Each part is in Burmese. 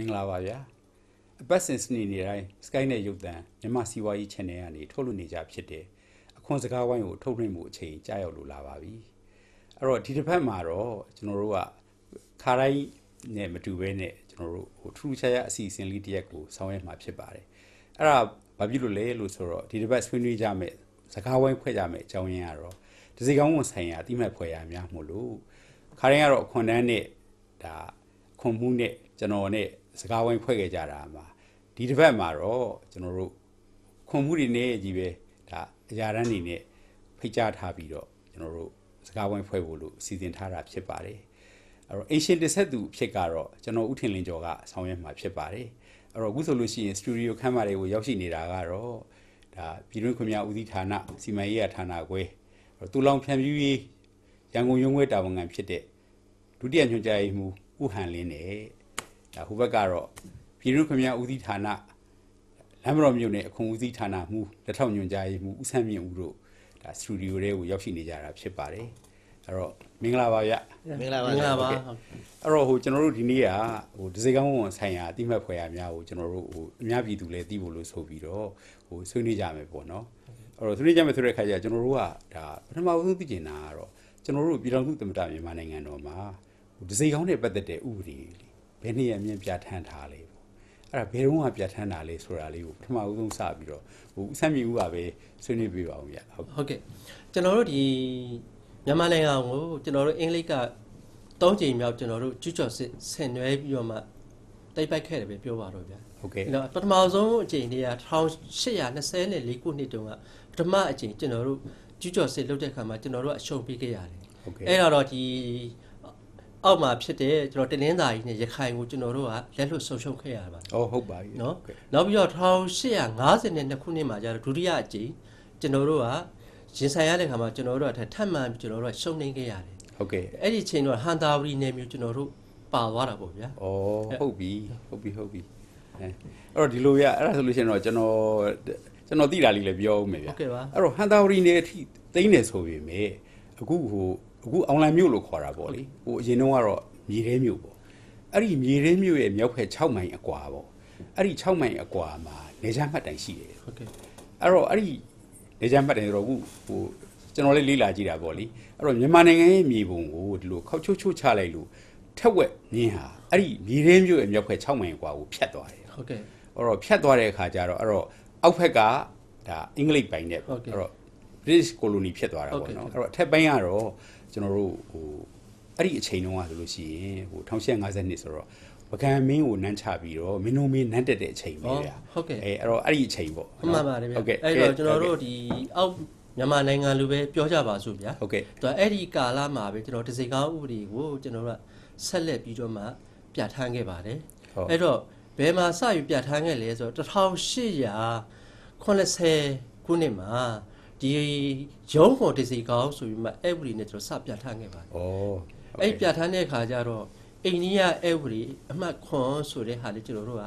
မင်္ဂလာပါဗျာအပတ်စဉ်စနေနေ့တိုင်း Sky နဲ့ရုပ်သံမြန်မာစီဝါရေး channel ကနေထုတ်လွှင့်နေကြဖြစ်တယ်အခွန်စကားဝိုင်းကိုထုတ်လွှင့်မှုအချိန်ကြာရောက်လို့လာပါပြီအဲ့တော့ဒီတစ်ဖက်မှာတော့ကျွန်တော်တို့ကခါတိုင်းနဲ့မတူဘဲနဲ့ကျွန်တော်တို့ဟိုထူးခြားခြားအစီအစဉ်လေးတစ်ရက်ကိုဆောင်ရွက်မှာဖြစ်ပါတယ်အဲ့ဒါဘာဖြစ်လို့လဲလို့ဆိုတော့ဒီတစ်ပတ်ဆွေးနွေးကြမယ်စကားဝိုင်းဖွဲ့ကြမယ်အကြောင်းရင်းကတော့ဒီစီကောင်းဝန်ဆိုင်ရာအတိမတ်ဖွဲ့ရများမို့လို့ခါတိုင်းကတော့အခွန်တန်းနဲ့ဒါခွန်မှုနဲ့ကျွန်တော်နဲ့ စကားဝိုင်းဖွဲ့ခဲ့ကြတာမှာဒီတစ်ပတ်မှာတော့ကျွန်တော်တို့ခွန်မှုတွေနဲ့ကြီးပဲဒါအရာတန်းနေနဲ့ဖိတ်ကြားထားပြီးတော့ကျွန်တော်တို့စကားဝိုင်းဖွဲ့ဖို့လို့စီစဉ်ထားတာဖြစ်ပါတယ်အဲ့တော့ Asian တစ်ဆက်သူဖြစ်ကတော့ကျွန်တော်ဥထင်လင်းကျော်ကဆောင်ရွက်မှာဖြစ်ပါတယ်အဲ့တော့အခုဆိုလို့ရှိရင်စတူဒီယိုခန်းမတွေကိုရောက်ရှိနေတာကတော့ဒါပြည်တွင်းခွင့်များဦးစီးဌာနစီမံရေးရဌာနခွဲတူလောင်ဖြန့်ဖြူးရေးရန်ကုန်ရုံးခွဲတာဝန်ခံဖြစ်တဲ့ဒုတိယညွှန်ကြားရေးမှူးဦးဟန်လင်းနဲ့ ဒါဟိုဘက်ကတော့ပြည်တွင်းခွင့်များဦးစီးဌာနလမ်းမတော်မြို့နယ်အခွန်ဦးစီးဌာနမှူးလက်ထောက်ညွှန်ကြားရေးမှူးဦးဆန်းမြင့်ဦးတို့ဒါစတူဒီယိုတွေကိုရောက်ရှိနေကြတာဖြစ်ပါတယ်အဲ့တော့မင်္ဂလာပါဗျမင်္ဂလာပါမင်္ဂလာပါအဲ့တော့ဟိုကျွန်တော်တို့ဒီနေ့ကဟိုဒဇေကောင်းဝန်ဆိုင်ရာအတိမတ်ဖွယ်ရများကိုကျွန်တော်တို့ဟိုအများပြည်သူလည်းသိဖို့လို့ဆိုပြီးတော့ဟိုဆွေးနွေးကြမယ်ပေါ့နော်အဲ့တော့ဆွေးနွေးကြမယ်ဆိုတဲ့အခါကျကျွန်တော်တို့ကဒါပထမဆုံးသိကျင်တာကတော့ကျွန်တော်တို့ပြည်တော်စုသမ္မတမြန်မာနိုင်ငံတော်မှာဟိုဒဇေကောင်းနဲ့ပတ်သက်တဲ့ဥပဒေလေး ဘယ်နည်းအမြင်ပြဋ္ဌာန်းထားလဲပေါ့အဲ့ဒါဘယ်တော့မှပြဋ္ဌာန်းတာလဲဆိုတာလေးကိုပထမဆုံးစပြီးတော့ဟိုဦးဆန်းမြင့်ဦးကပဲဆွေးနွေးပြပါအောင်ဗျဟုတ်ဟုတ်ကဲ့ကျွန်တော်တို့ဒီမြန်မာနိုင်ငံကိုကျွန်တော်တို့အင်္ဂလိပ်က၃ချိန်မြောက်ကျွန်တော်တို့ကျူးကျော်စစ်ဆင်နွှဲပြီးတော့မှတိတ်ပိုက်ခဲ့တယ်ပဲပြောပါတော့ဗျာဟုတ်ကဲ့အဲ့တော့ပထမဆုံးအချိန်တွေက1824ခုနှစ်တုန်းကပထမအချိန်ကျွန်တော်တို့ကျူးကျော်စစ်လုပ်တဲ့အခါမှာကျွန်တော်တို့အရှုံးပေးခဲ့ရတယ်ဟုတ်ကဲ့အဲ့တော့ဒီ အောက်မှာဖြစ်တဲ့ကျွန်တော်တနင်္သာရီနဲ့ရခိုင်ကိုကျွန်တော်တို့ကလက်လွတ်ဆုံးရှုံးခဲ့ရပါတယ်အော်ဟုတ်ပါပြီနော်ဟုတ်ကဲ့နောက်ပြီးတော့1852ခုနှစ်မှာကျတော့ဒုတိယအကြိမ်ကျွန်တော်တို့ကရင်ဆိုင်ရတဲ့ခါမှာကျွန်တော်တို့ကထပ်မံကျွန်တော်တို့ကရှုံနေခဲ့ရတယ်ဟုတ်ကဲ့အဲ့ဒီအချိန်တော့ဟန်တာဝရီနယ်မျိုးကျွန်တော်တို့ပါသွားတာပေါ့ဗျာ။ဩဟုတ်ပြီဟုတ်ပြီဟုတ်ပြီ။အဲအဲ့တော့ဒီလိုရအဲ့ဒါဆိုလို့ရှိရင်တော့ကျွန်တော်ကျွန်တော်သိတာလေးလည်းပြောဦးမယ်ဗျာဟုတ်ကဲ့ပါ။အဲ့တော့ဟန်တာဝရီနေအထိသိနေဆိုပေမဲ့အခုဟို အခုအောင်လံမြို့လို့ခေါ်တာပေါ့လေဟိုအရင်တုန်းကတော့မြေထဲမြို့ပေါ့အဲ့ဒီမြေထဲမြို့ရဲ့မြောက်ဖက်6မိုင်အကွာပေါ့အဲ့ဒီ6မိုင်အကွာမှာနေကြမှတ်တိုင်ရှိတယ်ဟုတ်ကဲ့အဲ့တော့အဲ့ဒီနေကြမှတ်တိုင်ဆိုတော့ခုဟိုကျွန်တော်လေးလေ့လာကြည့်တာပေါ့လေအဲ့တော့မြန်မာနိုင်ငံရဲ့မြေပုံကိုဒီလိုခောက်ချိုးချိုးချလိုက်လို့ထက်ဝက်မြင်းဟာအဲ့ဒီမြေထဲမြို့ရဲ့မြောက်ဖက်6မိုင်အကွာကိုဖြတ်သွားတယ်ဟုတ်ကဲ့အဲ့တော့ဖြတ်သွားတဲ့အခါကျတော့အဲ့တော့အောက်ဖက်ကဒါအင်္ဂလိပ်ပိုင်းနဲ့အဲ့တော့ British colony ဖြစ်သွားတာပေါ့နော်အဲ့တော့အထက်ပိုင်းကတော့ ကျွန်တော်တို့ဟိုအဲ့ဒီအချိန်တုန်းကဆိုလို့ရှိရင်ဟို1850နှစ်ဆိုတော့ပကံမင်းကိုနန်းချပြီးတော့မင်းတို့မင်းနန်းတက်တဲ့အချိန်ပဲဗျာဟုတ်ကဲ့အဲအဲ့တော့အဲ့ဒီအချိန်ပေါ့အမှန်ပါတယ်ဗျာဟုတ်ကဲ့အဲ့တော့ကျွန်တော်တို့ဒီအောက်မြန်မာနိုင်ငံလူပဲပြောကြပါစို့ဗျာဟုတ်ကဲ့သူကအဲ့ဒီကာလမှာပဲကျွန်တော်တစိကောင်းဥပဒေကိုကျွန်တော်တို့ကဆက်လက်ပြီးတော့မှပြဋ္ဌာန်းခဲ့ပါတယ်ဟုတ်အဲ့တော့ဘယ်မှာစယူပြဋ္ဌာန်းခဲ့လဲဆိုတော့1880ခုနှစ်မှာ ဒီရုံးပေါ်တစိကောင်းဆိုပြီးမှအဲ့ဥပဒေနဲ့ကျွန်တော်စပြဋ္ဌာန်းခဲ့ပါတယ်ဩအဲ့ပြဋ္ဌာန်းတဲ့အခါကျတော့အိန္ဒိယအဲ့ဥပဒေအမှတ်ခွန်ဆိုတဲ့ဟာလေးကျွန်တော်တို့က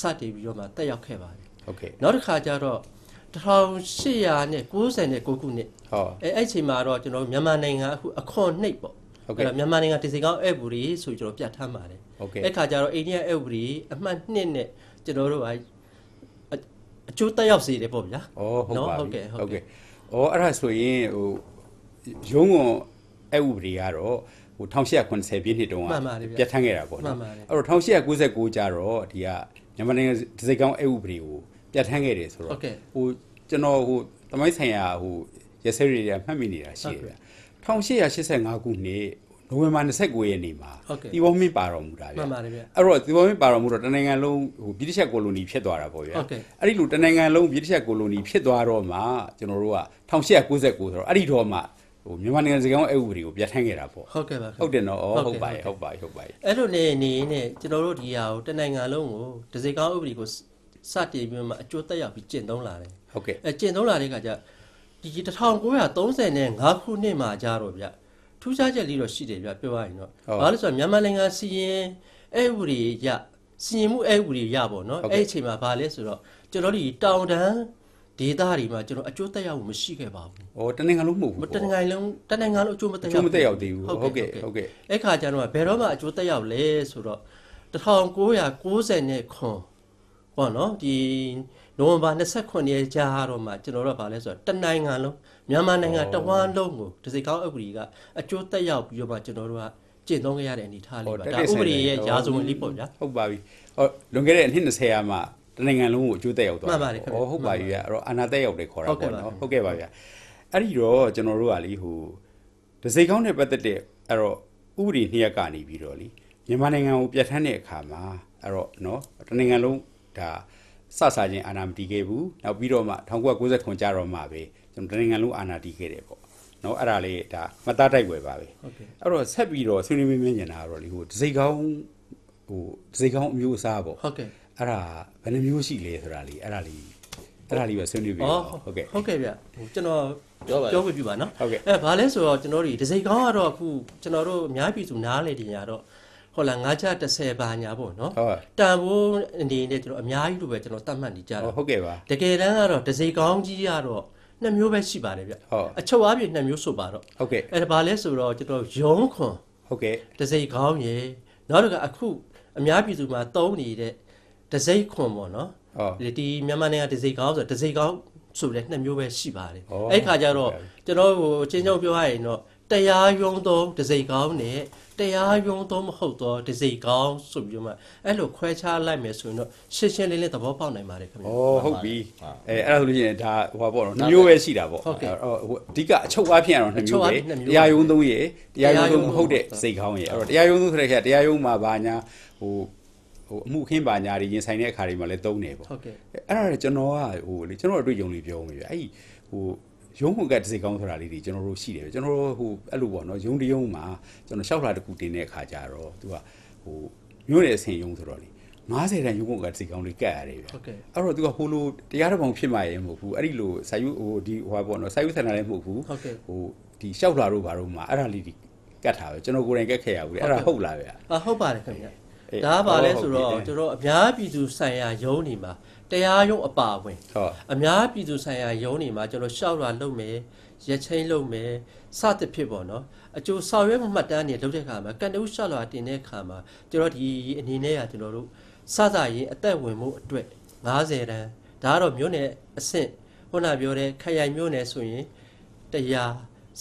စတင်ပြီးတော့မှတက်ရောက်ခဲ့ပါတယ်ဟုတ်ကဲ့နောက်တစ်ခါကျတော့1899ခုနှစ်ဟောအဲအဲ့ချိန်မှာတော့ကျွန်တော်တို့မြန်မာနိုင်ငံအခုအခွန်နှိပ်ပေါ့ဟုတ်ကဲ့အဲ့တော့မြန်မာနိုင်ငံတစီကောင်းအဲ့ဘူရီဆိုပြီးကျွန်တော်ပြတ်ထမ်းပါတယ်ဟုတ်ကဲ့အဲ့ခါကျတော့အိန္ဒိယအဲ့ဘူရီအမှတ်နှစ်နဲ့ကျွန်တော်တို့ကအအကျိုးတက်ရောက်စေတယ်ပေါ့ဗျာဩဟုတ်ပါဟုတ်ပြီကဲ့ဟုတ်ကဲ့ ဩအဲ့ဒါဆိုရင်ဟိုရုံးကုန်အဲ့ဥပဒေကတော့ဟို1890ပြည့်နှစ်တုန်းကမှန်ပါတယ်ဗျပြဋ္ဌာန်းခဲ့တာပေါ့မှနော်န်ပါတယ်အဲ့တော့1899ကျတော့ဒီကမြန်မာနိုင်ငံဒီစိတ်ကောင်းအဲ့ဥပဒေကိုပြဋ္ဌာန်းခဲ့တယ်ဆိုဟုတော့တ်ကဲ့ဟိုကျွန်တော်ဟိုတမိုင်းဆိုင်ရာဟိုရစဲတွေကမှတ်မိနေတာရှိတယ်ဗျ1885ခုနှစ် နိုဝင်ဘာ29ရက်နေ့မှာဟုတ်ကဲ့ဒီဘောမင်းပါတော်မူတာဗျမှန်ပါတယ်ဗျအဲ့တော့ဒီဘောမင်းပါတော်မူတော့တနိုင်ငံလုံးဟိုဗြိတိရှ်ကိုလိုနီဖြစ်သွားတာပေါ့ဗျာဟုတ်ကဲ့အဲ့ဒီလိုတနိုင်ငံလုံးဗြိတိရှ်ကိုလိုနီဖြစ်သွားတော့မှကျွန်တော်တို့က1899ဆိုတော့အဲ့ဒီတော့မှဟိုမြန်မာနိုင်ငံစကားအဥပဒေကိုပြဋ္ဌာန်းခဲ့တာပေါ့ဟုတ်ကဲ့ပါဟုတ်တယ်နော်ဩဟုတ်ဟုတ်ကဲ့ပါရဲ့ဟုဟုတ်တ်ပါရဲ့ဟုတ်ပါရဲ့အဲ့လိုနေနေနဲ့ကျွန်တော်တို့ဒီဟာကိုတနိုင်ငံလုံးကိုတစိကောင်းဥပဒေကိုစတင်ပြီးမှအကျိုးတက်ရောက်ပြီးကျင့်သုံးလာတယ်ဟုတ်ကဲ့အဲကျင့်သုံးလာတဲ့ခါကျဒီ1935ခုနှစ်မှာကြတော့ဗျ ထူးခြားချက်လေးတော့ရှိတယ်ဗျပြောရရင်တော့ဘာလို့ဆိုတော့မြန်မာနိုင်ငံစီရင်အဲ့ဥရီရစီရင်မှုအဲ့ဥရီရပေါ့နော်အဲ့အချိန်မှာဘာလဲဆိုတော့ကျွန်တော်ဒီတောင်တန်းဒေသတွေမှာကျွန်တော်အကျိုးတက်ရောက်မှုမရှိခဲ့ပါဘူးဩတနိုင်ငံလုံးမဟုတ်ဘူးမတနိုင်ငံလုံးတနိုင်ငံလုံးအကျိုးမတက်အရောက်ကျိုးမတက်ရောက်သေးဘူးဟုတ်ကဲ့ဟုတ်ကဲ့အဲ့ခါကျတော့ဘယ်တော့မှအကျိုးတက်ရောက်လဲဆိုတော့1990ခွန်ပေါ့နော်ဒီ နိုဝင်ဘာ29ရက်ကြာတော့မှကျွန်တော်တို့ကဗာလဲဆိုတော့တနိုင်ငံလုံးမြန်မာနိုင်ငံတဝန်းလုံးကိုဒီစိတ်ကောင်းဥပဒေကအကျိုးတက်ရောက်ပြီးတော့မှကျွန်တော်တို့ကကျင့်သုံးခဲ့ရတဲ့အနေအထားလေးပါဒါဥပဒေရဲ့ရာဇဝင်လေးပေါ့ဗျာဟုတ်ပါပြီဟောလွန်ခဲ့တဲ့အနှစ်20ရာမှာတနိုင်ငံလုံးကိုအကျိုးသက်ရောက်သွားမှန်ပါတယ်ခင်ဗျဟောဟုတ်ပါပြီဗျအဲ့တော့အာနာသက်ရောက်တယ်ခေါ်တာဟုတ်ကဲ့ပေါ့ပါနော်ဟုတ်ကဲ့ပါဗျအဲ့ဒီတော့ကျွန်တော်တို့ကလीဟိုဒစိကောင်းနဲ့ပတ်သက်တဲ့အဲ့တော့ဥပဒေနှစ်ရပ်ကနေပြီးတော့လीမြန်မာနိုင်ငံကိုပြဋ္ဌာန်းတဲ့အခါမှာအဲ့တော့နော်တနိုင်ငံလုံးဒါ စဆာချင်းအာဏာမတည်ခဲ့ဘူးနောက်ပြီးတော့မှ1990ခွန်ကြတော့မှပဲကျွန်တော်တနိုင်ငံလုံးအာဏာတည်ခဲ့တယ်ပေါ့နော်အဲ့ဒါလေးဒါမသားတိုက်ွယ်ပါပဲဟုတ်ကဲ့အဲ့တော့ဆက်ပြီးတော့ဆွေးနွေးမင်းမြင်နေတာကတော့လေဟိုဒစိကောင်းဟိုဒစိကောင်းအမျိုးအစားပေါ့ဟုတ်ကဲ့အဲ့ဒါဘယ်နှမျိုးရှိလဲဆိုတာလေအဲ့ဒါလေးအဲ့ဒါလေးပဲဆွေးနွေးပြီးဩတော့ဟုတ်ကဲ့ဟုတ်ကဲ့ဗျဟိုကျွန်တော်ပြောပါပြောပြပြပါနော်ဟုတ်ကဲ့အဲဘာလဲဆိုတော့ကျွန်တော်တို့ဒီဒီစိတ်ကောင်းကတော့အခုကျွန်တော်တို့အများပြည်သူနားလေတင်ရတော့ ဟုတ်လားငါးချ30ပါညာပေါ့နော်ဟုတ်တန်ဖိုးအနေနဲ့ကျွန်တော်အများကြီးလို့ပဲကျွန်တော်သတ်မှတ်နေကြတာဟုတ်ကဲ့ပါတကယ်တမ်းကတော့ဒီစိတ်ကောင်းကြီးကတော့နှစ်မျိုးပဲရှိပါတယ်ဗျဟုတ်အချုပ်အားဖြင့်နှစ်မျိုးဆိုပါတော့ဟုတ်ကဲ့အဲဒါဘာလဲဆိုတော့ကျွန်တော်ယုံခွန်ဟုတ်ကဲ့တစိတ်ကောင်းရေနောက်တစ်ခါအခုအများပြည်သူမှာသုံးနေတဲ့တစိတ်ခွန်ပေါ့နော်ဟုတ်ဒီဒီမြန်မာနိုင်ငံတစိတ်ကောင်းဆိုတော့တစိတ်ကောင်းဆိုတဲ့နှစ်မျိုးပဲရှိပါတယ်ဩအဲ့ခါကျတော့ဟုတ်ကဲ့ကျွန်တော်ဟိုအချင်းချင်းပြောရရင်တော့ တရားယုံသောတစိတ်ကောင်းနဲ့တရားယုံသောမဟုတ်သောတစိတ်ကောင်းဆိုပြီးတော့မှအဲ့လိုခွဲခြားလိုက်မယ်ဆိုရင်တော့ရှင်းရှင်းလင်းလင်းသဘောပေါက်နိုင်ပါတယ်ခင်ဗျာဩဟုတ်ပြီဟုတ်အဲအဲ့ဒါဆိုလို့ရှိရင်ဒါဟိုပါပေါ့နော်နှစ်မျိုးပဲရှိတာပေါ့ဟုတ်ကဲ့အဲ့တော့ဟိုအဓိကအချုပ်အားဖြင့်ကတော့နှစ်မျိုးအချုပ်အားပဲဖြင့်နှစ်မျိုးတရားရုံးသုံးရေတရားရုံးသုံးတရားရုံးမဟုတ်တဲ့ဟုတ်စိတ်ကောင်းရေအဲ့တော့တရားရုံးသုံးဆိုတဲ့ခါတရားရုံးမှာဘာညာဟိုဟိုအမှုခင်းပါညာတွေရင်ဆိုင်တဲ့အခါတွေမှာလည်းသုံးတယ်ပေါ့ဟုတ်ကဲ့အဲ့ဒါလည်းကျွန်တော်ကဟိုလေကျွန်တော်အတွေ့အကြုံလေးပြောမယ်ဗျအဲ့ဒီဟို ရုံးဟွန်ကတ်တစ်စိတ်ကောင်းဆိုတာလေးတွေကျွန်တော်တို့ရှိတယ်ဗျကျွန်တော်တို့ဟိုအဲ့လိုပေါ့နော်ရုံးတရုံးမှာကျွန်တော်လျှောက်လာတစ်ခုတင်တဲ့အခါကျတော့သူကဟိုမျိုးနယ်အဆင်ရုံးဆိုတော့လေ90တန်ရုံးဟွန်ကတ်တစ်စိတ်ကောင်းလေးကတ်ရတယ်ဗျဟုတ်ကဲ့အဲ့တော့သူကဟိုလိုတရားတစ်ပုံဖြစ်မှရင်မဟုတ်ဘူးအဲ့ဒီလိုစာယူဟိုဒီဟိုပေါ့နော်စာယူဆန္ဒလည်းမဟုတ်ဘူးဟုတ်ကဲ့ဟိုဒီလျှောက်လာတို့ဘာတို့မှာအဲ့ဒါလေးတွေကတ်ထားပဲကျွန်တော်ကိုယ်တိုင်ကတ်ခဲ့ရဘူးလေအဲ့ဒါဟုတ်လားဗျအာဟုတ်ပါတယ်ခင်ဗျာအေးဒါကဘာလဲဆိုဟုတ်တော့ပြီကျွန်တော်အများပြည်သူဆိုင်ရာယုံနေမှာ တရားယုံအပါအဝင်ဟုတ်အများပြည်သူဆိုင်ရာယုံနေမှာကျွန်တော်ရှောက်လာလုပ်မယ်ရက်ချင်းလုပ်မယ်စသဖြင့်ပေါ့နော်အကျိုးဆောင်ရွက်မှုမှတ်တမ်းတွေလုပ်တဲ့အခါမှာကန်တူးရှောက်လာတင်တဲ့အခါမှာကျွန်တော်ဒီအနေနဲ့ကကျွန်တော်တို့စစရင်အသက်ဝင်မှုအတွက်90တန်းဒါကတော့မျိုးနယ်အဆင့်ခုနပြောတဲ့ခရိုင်မျိုးနယ်ဆိုရင်တရား